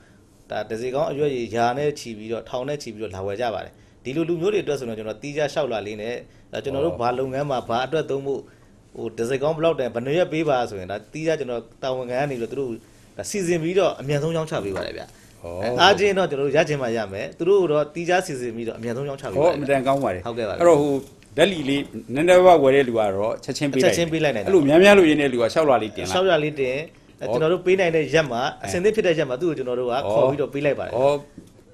ဒါတစ်စီကောင်းအရွက်ရယာနဲ့ချီပြီးတော့ထောင်နဲ့ချီပြီးတော့လာဝယ်ကြပါတယ် ဒီလိုလူမျိုးတွေအတွက်ဆိုတော့ကျွန်တော်တီးခြားလျှောက်လာလေးနဲ့ဒါကျွန်တော်တို့ဘာလုပ်ငန်းမှာဘာအတွက်သုံးဖို့ဟိုတစ်စီကောင်းဘလောက်တန်ဘယ်နှရက်ပေးပါဆိုရင်ဒါတီးခြားကျွန်တော်တာဝန်ခံကနေပြီးတော့သူတို့ဒါစီစဉ်ပြီးတော့အမြန်ဆုံးရောင်းချပေးပါတယ်ဗျာဩအားချင်းတော့ကျွန်တော်တို့ရချင်မှရမယ်သူတို့တော့တီးခြားစီစဉ်ပြီးတော့အမြန်ဆုံးရောင်းချပေးဟောပါအတမယ်တန်ကောင်းပါတယ်ဟုတ်ကဲ့ပါအဲ့တော့ဟိုဓာတ်လီလေးနည်းနည်းပါးဝယ်တဲ့လူကတော့ချက်ချင်းပေးလိုက်ချက်ချင်းပေးလိုက်နိုင်တာအဲ့လိုများများလို့ရင်းတဲ့လူက6လလေးတင်လာဆောက်ရလေးတင်အဲကျွန်တော်တို့ပေးနိုင်တဲ့ရက်မှာအစင်သစ်ဖြစ်တဲ့ရက်မှာသူ့ကိုကျွန်တော်တို့ကခေါ်ပြီးတော့ပေးလိုက်ပါတယ်ဩ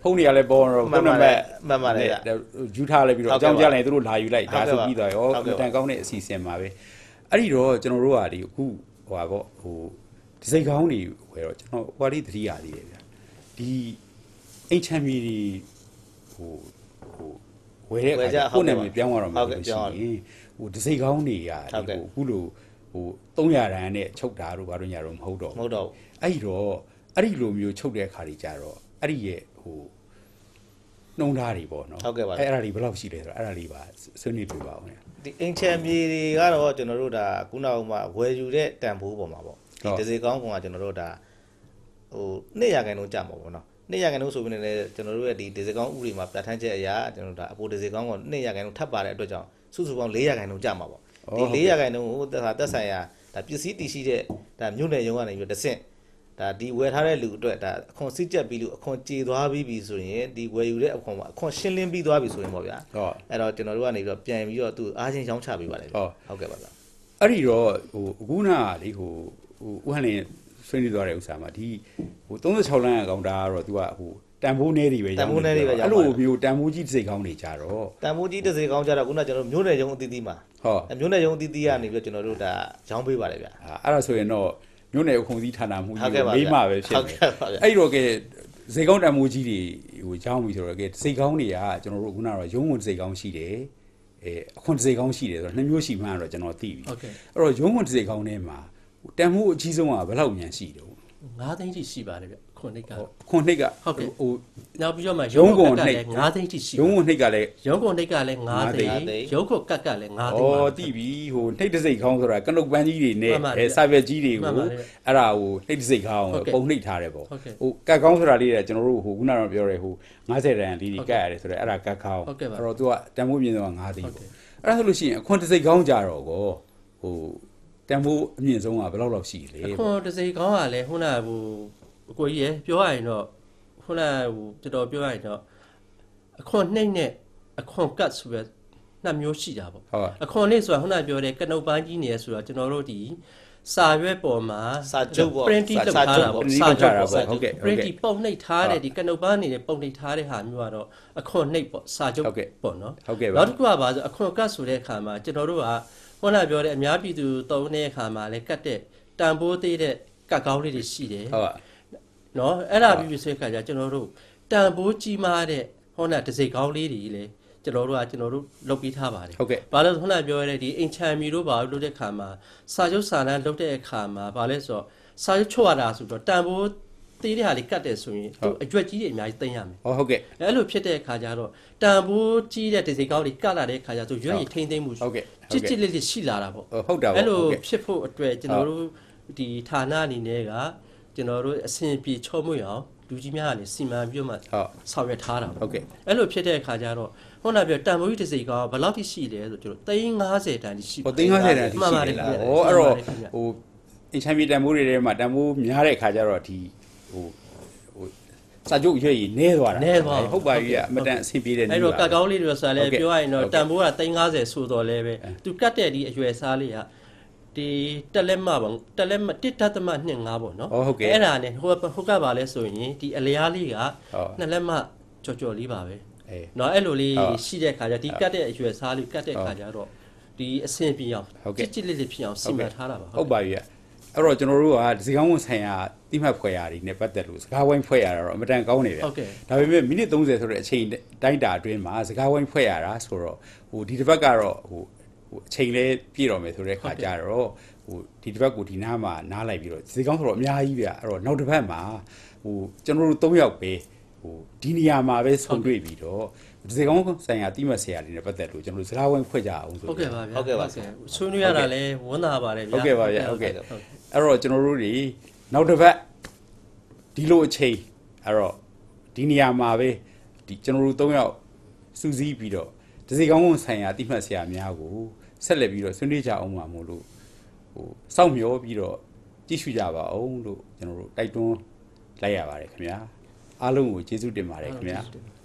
ဖုန်းတွေကလည်းပေါ်တော့မှန်ပါတယ်မှန်ပါတယ်ဗျယူထားလိုက်ပြီးတော့ဟုတ်အကဲ့ကြောင်းပါကြလိုက်သူတို့လာယူလိုက်ဟုတ်ဒါကဲ့ဆိုပါပြီးတော့ရောဟုတ်အကဲ့မပါတန်ကောင်းတဲ့အစီအစဉ်ပါပဲအဲ့ဒီတော့ကျွန်တော်တို့ကဒီအခုဟိုပါပေါ့ဟိုဒီစိတ်ကောင်းတွေဝယ်တော့ကျွန်တော်ဟိုလေးသတိရသေးတယ်ဗျဒီအိမ်ချမ်းမီတွေဟိုဟိုဝယ်တဲ့အခါကျကိုယ်နာမည်ပြောင်းရတော့မှာလို့ရှိရင်ဟိုဒီစိတ်ကောင်းတွေကဟုတ်ကဲ့ဟိုအခုလိုဟို300ရန်နဲ့ချုပ်တာတို့ဘာလို့ညာတော့မဟုတ်တော့မဘူးဟုတ်တော့အဲ့ဒီတော့အဲ့ဒီလိုမျိုးချုပ်တဲ့အခါကြီးကြတော့အဲ့ဒီရဲ့ ဟိုနှုံးသားတွေပေါ့နော်ဟုတ်ကဲ့ပါအဲ့အဲ့ဒါတွေဘယ်လောက်ရှိလဲဆိုတော့အဲ့ဒါလေးပါဆွေးနွေးပြပါဦးခင်ဗျဒီအင်ချန်မြေတွေကတော့ကျွန်တော်တို့ဒါခုနကမှဝယ်ယူတဲ့တန်ဖိုးပေါ်မှာပေါ့ဟုဒီတ်ဒဇေကောင်းကောင်ကကျွန်တော်တို့ဒါဟို200ရာခိုင်နှုန်းကျမှာပေါ့နော်200ရာခိုင်နှုန်းဆိုပြီးလည်းကျွန်တော်တို့ရဲ့ဒီဒဇေကောင်းဥပဒေမှာပြဋ္ဌာန်းချက်အရာကျွန်တော်တို့ဒါအပိုဒဇေကောင်းက200ရာခိုင်နှုန်းထပ်ပါတဲ့အတွက်ကြောင့်စုစုပေါင်း400ရာခိုင်နှုန်းကျမှာပေါ့ဒီ400ရာခိုင်နှုန်းကိုသက်သက်ဆိုင်ရာဒါပစ္စည်းတည်ရှိတဲ့ဒါမြို့နယ်ရုံးကနေပြီးတော့တစ်ဆင့် ဒါဒီဝယ်ထားတဲ့လူအတွက်ဒါအခွန်စစ်ချက်ပြီးလို့အခွန်ကြေသွားပြီးပြီဆိုရင်ဒီဝယ်ယူတဲ့အခွန်မှာအခွန်ရှင်းလင်းပြီးသွားပြီဆိုရင်ပေါ့ဗျာဟောအဲ့တော့ကျွန်တော်တို့ကနေပြီးတော့ပြန်ပြီးတော့သူအားချင်းရောင်းချပေးပါတယ်ဗျဟုတ်ဟုတ်ကဲ့ပါဗျာအဲ့ဒီတော့ဟိုအခုနကလေဟိုဟိုဥဟန်လင်းဆွေးနွေးသွားတဲ့ဥစ္စာမှာဒီဟို36လမ်းအကောင့်တာကတော့ तू ကဟိုတန်ဖိုးနည်းတွေပဲတန်ဖိုးနည်းတွေပဲရောင်းအဲ့ပါလိုမျိုးတန်ဖိုးကြီးစိတ်ကောင်းနေကြတော့တန်ဖိုးကြီးတစ်စေကောင်းကြတော့ခုနကကျွန်တော်တို့မြို့နယ်ရုံးအသီးသီးမှာဟောအဲမြို့နယ်ရုံးအသီးသီးကနေပြီးတော့ကျွန်တော်တို့ဒါရောင်းပေးပါတယ်ဗျာအဲ့ဒါဆိုရင်တော့ မြို့နယ်အခုံစည်းဌာနမှုဟုတ်ကြီးကဲ့ကိုပါမေးမှပဲဖြစ်ဟုတ်မယ်ကဲ့ပါဗျာအဲ့ဒီတော့ကဲစိတ်ကောင်းတန်ဖိုးကြီးတွေဟိုကြောင်းပြီဆိုတော့ကဲစိတ်ကောင်းတွေကကျွန်တော်တို့ခုနကတော့ရုံးဝင်စိတ်ကောင်းရှိတယ်အဲအခွန်စိတ်ကောင်းရှိတယ်ဆိုတော့နှစ်မျိုးရှိမှန်းတော့ကျွန်တော်သိပြီဟုတ်ကဲ့အဲ့တော့ရုံးဝင်စိတ်ကောင်းထဲမှာဟိုတန်ဖိုးအကြီးဆုံးကဘယ်လောက်မြန်ရှိတယ်9သိန်းထိရှိပါတယ်ဗျ ခွန်နှိတ်ကဟိုခွန်နှိတ်ကဟုတ်ကဲ့ဟိုနောက်ပြီးတော့မှရုံးကုန်ကတ်နှိပ်လည်း9သိန်းထိရှိရုံးဝင်နှိတ်ကလည်းရုံးကုန်နှိတ်ကလည်း9ငါးသိသိန်းန်းရုံးကုန်ကတ်ကလည်း9သိန်းဩတိပြီဟိုနှိတ်တစ်စိတ်ကောင်းဆိုတာကနုတ်ပန်းကြီးတွေနဲ့မှန်ပါတယ်အဲစာရွက်ကြီးတွေမှန်ကိုပါတယ်အဲ့ဒါဟိုနှိတ်တစ်စိတ်ကောင်းဟုတ်ကဲ့ပုံနှိတ်ထားတယ်ပေါ့ဟုတ်ကဲ့ဟိုကတ်ကောင်းဆိုတာလေးကကျွန်တော်တို့ဟိုခုနကတော့ပြောရဲဟို90ရန်လေးတွေကတ်ရတယ်ဆိုတော့အဲ့ဒါကတ်ကောင်းဟုတ်ကဲ့ပါအဲ့တော့သူကတန်ဖိုးမြင်တော့9သိန်းဟုတ်ပေါ့ကဲ့အဲ့ဒါဆိုလို့ရှိရင်အခွန်တစ်စိတ်ကောင်းကြတော့ကောဟိုတန်ဖိုးအမြင့်ဆုံးကဘယ်လောက်လောက်ရှိလဲခွန်တစ်စိကောင်းကလည်းခုနကဟို အကိုကြီးရယ်ပြောရရင်တော့ခုနကဟိုတော်တော်ပြောရရင်တော့အခွန်နှိတ်နဲ့အခွန်ကတ်ဆိုရယ်နှစ်မျိုးရှိတာပေါ့ဟုတ်အခွန်လေးဆိုတာခုနပြောတဲ့ကနုတ်ပန်းကြီးနေရဆိုတော့ကျွန်တော်တို့ဒီစာရွက်ပေါ်မှာစာချုပ်ပေါ့ printing လုပ်စာထားချုပ်တာပေါ့ပေါ့စာချုပ်ပေါ့ဟုတ်ကဲ့ printing ပုံနှိပ်ထားတဲ့ဒီကနုတ်ပန်းနေတဲ့ပုံနှိပ်ထားတဲ့ဟာမျိုးကတော့အခွန်နှိပ်ပေါ့စာချုပ်ဟုတ်ကဲ့ပေါ့နော်ဟုတ်ကဲ့ပါနောက်တစ်ခုကပါဆိုအခွန်ကတ်ဆိုတဲ့အခါမှာကျွန်တော်တို့ကခုနပြောတဲ့အများပြည်သူသုံးတဲ့အခါမှာလည်းကတ်တဲ့တန်ဖိုးသေးတဲ့ကတ်ကောင်းလေးတွေရှိတယ်ဟုတ်ပါ နော်အဲ့ဒါပြီးပြီဆိုတဲ့အခါကျကျွန်တော်တို့တန်ဖိုးကြီးမားတဲ့ဟောနာတစ်စိတ်ကောင်းလေးတွေလည်းကျွန်တော်တို့ကကျွန်တော်တို့လုပ်ပြီးထားပါတယ်ဟုတ်ကဲ့ဘာလို့လဲဆိုခုနပြောရတဲ့ဒီအင်ချမ်မီတို့ဘာလို့လုပ်တဲ့အခါမှာစာချုပ်စာတမ်းလုပ်တဲ့အခါမှာဘာလဲဆိုတော့စာချုပ်ချုပ်ရတာဆိုတော့တန်ဖိုးသေးတဲ့ဟာလေးကတ်တယ်ဆိုရင်သူအကြွက်ကြီးတွေအများကြီးသိမ်းရမယ်ဟောဟုတ်ကဲ့အဲ့လိုဖြစ်တဲ့အခါကျတော့တန်ဖိုးကြီးတဲ့ဒီစိတ်ကောင်းတွေကတ်လာတဲ့အခါကျတော့ရွက်ရည်ထိမ့်သိမ့်မှုဟုတ်ကဲ့ချစ်ချစ်လေးလေးရှိလာတာပေါ့ဟုတ်တာပေါ့အဲ့လိုဟုတ်ကဲ့ဖြစ်ဖို့အတွက်ကျွန်တော်တို့ဒီဌာနအနေနဲ့က ကျွန်တော်တို့အဆင်ပြေချောမွေ့အောင်လူကြီးများကနေစီမံပြီးတော့မှဟုတ်ဆောင်ရွက်ထားတာပေါ့ဟုတ်ကဲ့အဲ့လိုဖြစ်တဲ့အခါကျတော့ခုနကပြောတန်ဖိုးကြီးတစ်စိတ်ကဘယ်လောက်ထိရှိလဲဆိုကျွန်တော်350တန်ထိရှိဟို350တန်းတိမှန်ရှိပါတတယ်ယ်လားခင်ဗျဟောအဲ့တော့မှန်ပါတယ်ခင်ဗျဟိုအင်ချမ်းမြေတန်ဖိုးတွေထဲမှာတန်ဖိုးများတဲ့ခါကျတော့ဒီဟိုဟိုစာချုပ်ရွက်ရည်နဲသွားတာနည်းသွားဟုတ်ပါပြီအမတန်အဆင်ပြေတဲ့နအဲ့ည်းတော့ပါကတ်ကောင်းလေးတွေဆိုလည်းဟုတ်ကဲ့ပြောရရင်တော့ဟုတ်ကဲ့တန်ဖိုးက350ဆိုတော့လဲပဲသူကတ်တဲ့ဒီအရွယ်စားလေးက ဒီတက်လက်မပေါ့တက်လက်မ1.25ပေါ့နော်။ဟုတ်ကဲ့။အဲ့ဒါနဲ့ဟိုဟိုကပါလဲဆိုရင်ဒီအလျားလေးကနှစ်လက်မကြော်ကြော်လေးပါပဲ။နော်အဲ့လိုလေးရှိတဲ့ခါကျဒီကတ်တဲ့အရွယ်စားလေးကတ်တဲ့ခါကျတော့ဒီအဆင်ပြေအောင်ကြစ်ကြစ်လေးလေးဖြစ်အောင်စီမံထားတာပါ။ဟုတ်ပါပြီ။အဲ့တော့ကျွန်တော်တို့ကဒီစကောင်းဝန်ဆိုင်ရာတိမှတ်ဖွဲ့ရာတွေနဲ့ပတ်သက်လို့စကားဝိုင်းဖွဲ့ရတာတော့အမတန်ကောင်းနေတယ်။ဒါပေမဲ့မိနစ်30ဆိုတဲ့အချိန်တိုင်းတာအတွင်းမှာစကားဝိုင်းဖွဲ့ရတာဆိုတော့ဟိုဒီတစ်ပတ်ကတော့ဟို ဟိုအချိန်လဲပြည့်တော်မယ်ဆိုတဲ့ခါကျတော့ဟိုဒီတစ်ပတ်ကိုဒီနားမှာနားလိုက်ပြီးတော့ဒီကောင်းဆိုတော့အများကြီးဗျအဲ့တော့နောက်တစ်ပတ်မှာဟိုကျွန်တော်တို့၃ယောက်ပဲဟိုဒီနေရာမှာပဲဆုံတွေ့ပြီးတော့ဒီကောင်းဆိုင်ရာတိမှတ်ဆရာတွေနဲ့ပတ်သက်လို့ကျွန်တော်တို့စကားဝိုင်းဖွဲ့ကြအောင်ဆိုဟုတ်ကဲ့ပါဗျာဟုတ်ကဲ့ပါဆွေးနွေးရတာလဲဝန်းတာပါတယ်ဗျာဟုတ်ကဲ့ပါဗျာဟုတ်ကဲ့ဟုတ်အဲ့တော့ကျွန်တော်တို့တွေနောက်တစ်ပတ်ဒီလိုအချိန်အဲ့တော့ဒီနေရာမှာပဲဒီကျွန်တော်တို့၃ယောက်စူးစီးပြီးတော့ဒစီကောင်းဝန်ဆိုင်ရာအတိမှတ်ဆရာများကို ဆက်လက်ပြီးတော့ဆွေးနွေးကြအောင်ပါမို့လို့ဟိုစောင့်မျှော်ပြီးတော့ကြည့်ရှုကြပါအောင်လို့ကျွန်တော်တို့တိုက်တွန်းလိုက်ရပါတယ်ခင်ဗျာအားလုံးကိုကျေးဇူးတင်ပါတယ်ခင်ဗျာဟုတ်